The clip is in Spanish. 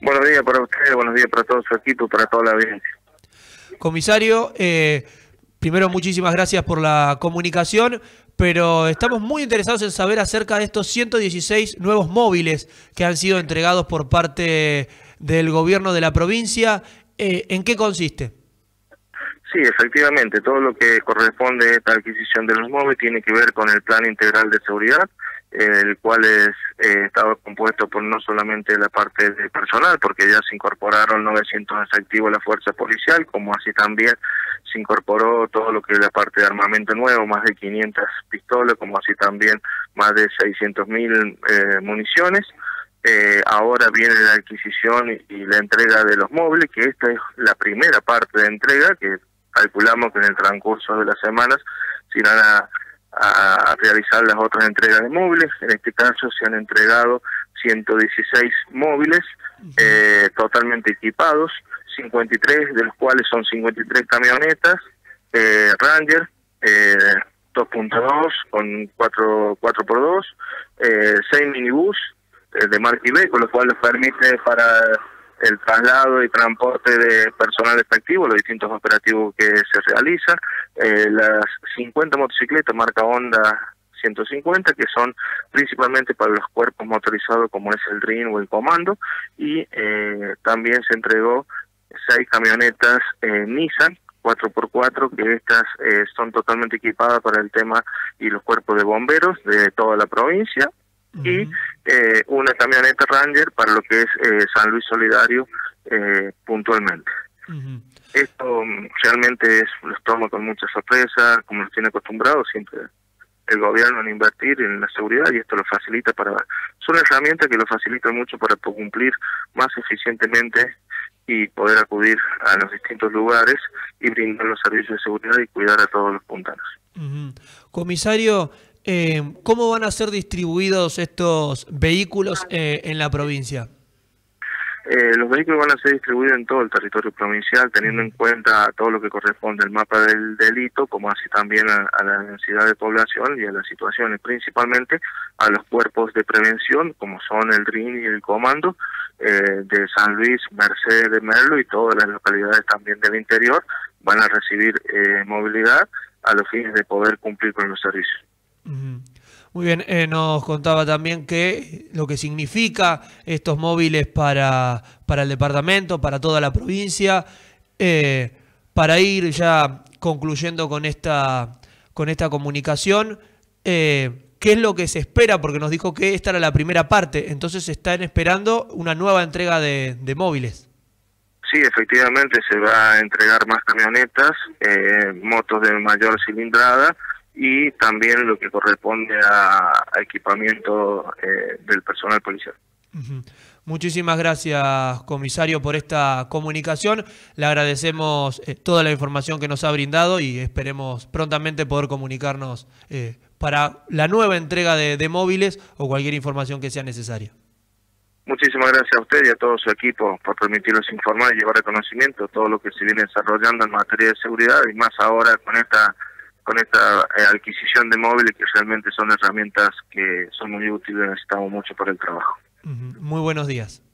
Buenos días para ustedes, buenos días para todo su equipo, para toda la audiencia. Comisario, eh, primero muchísimas gracias por la comunicación, pero estamos muy interesados en saber acerca de estos 116 nuevos móviles que han sido entregados por parte del gobierno de la provincia. Eh, ¿En qué consiste? Sí, efectivamente, todo lo que corresponde a esta adquisición de los móviles tiene que ver con el Plan Integral de Seguridad, el cual es, eh, estaba compuesto por no solamente la parte de personal, porque ya se incorporaron 900 efectivos a la fuerza policial, como así también se incorporó todo lo que es la parte de armamento nuevo, más de 500 pistolas, como así también más de 600 mil eh, municiones. Eh, ahora viene la adquisición y, la entrega de los móviles, que esta es la primera parte de entrega, que calculamos que en el transcurso de las semanas se irán a a, realizar las otras entregas de móviles. En este caso se han entregado 116 móviles eh, totalmente equipados, 53 de los cuales son 53 camionetas eh, Ranger eh, 2.2 con 4, 4x2, eh, 6 minibús eh, de marca B, con lo cual les permite para el traslado y transporte de personal efectivo, los distintos operativos que se realizan, eh, las 50 motocicletas marca Honda 150 que son principalmente para los cuerpos motorizados como es el RIN o el comando y eh, también se entregó seis camionetas eh, Nissan 4x4 que estas eh, son totalmente equipadas para el tema y los cuerpos de bomberos de toda la provincia y eh, una camioneta Ranger para lo que es eh, San Luis Solidario eh, puntualmente. Esto mm, realmente es, los toma con mucha sorpresa, como nos tiene acostumbrados siempre el gobierno en invertir en la seguridad y esto lo facilita para... Son herramientas que lo facilitan mucho para cumplir más eficientemente y poder acudir a los distintos lugares y brindar los servicios de seguridad y cuidar a todos los puntanos. Comisario, eh, ¿Cómo van a ser distribuidos estos vehículos eh, en la provincia? Eh, los vehículos van a ser distribuidos en todo el territorio provincial, teniendo en cuenta todo lo que corresponde al mapa del delito, como así también a, la densidad de población y a las situaciones, principalmente a los cuerpos de prevención, como son el RIN y el Comando, eh, de San Luis, Mercedes, de Merlo y todas las localidades también del interior, van a recibir eh, movilidad a los fines de poder cumplir con los servicios. Muy bien, eh, nos contaba también que lo que significa estos móviles para, para el departamento, para toda la provincia, eh, para ir ya concluyendo con esta, con esta comunicación, eh, ¿qué es lo que se espera? Porque nos dijo que esta era la primera parte, entonces están esperando una nueva entrega de, de móviles. Sí, efectivamente se va a entregar más camionetas, motos de mayor cilindrada, y también lo que corresponde a, equipamiento eh, del personal policial. Muchísimas gracias, comisario, por esta comunicación. Le agradecemos eh, toda la información que nos ha brindado y esperemos prontamente poder comunicarnos eh, para la nueva entrega de, de, móviles o cualquier información que sea necesaria. Muchísimas gracias a usted y a todo su equipo por permitirnos informar y llevar a conocimiento todo lo que se viene desarrollando en materia de seguridad y más ahora con esta con esta eh, adquisición de móviles que realmente son herramientas que son muy útiles y necesitamos mucho para el trabajo. Muy buenos días. Muy buenos días.